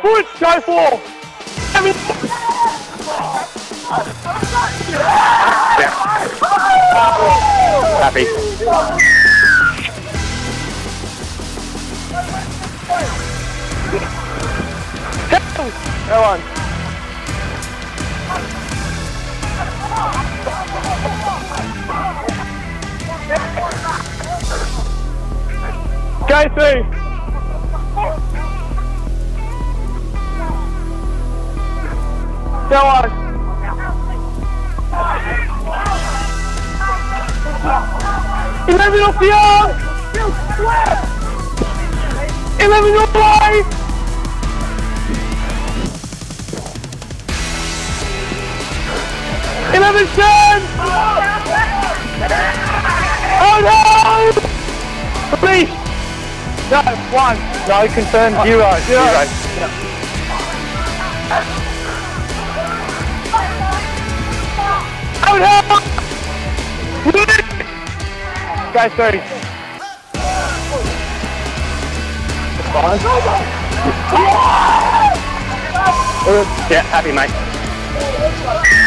push, go for. I mean, Happy. go on. Go through. Go on. Eleven off the arm. Eleven ten. Oh no! Please. No, one. No, confirm zero. Zero. Oh Go through. Yeah, happy, mate.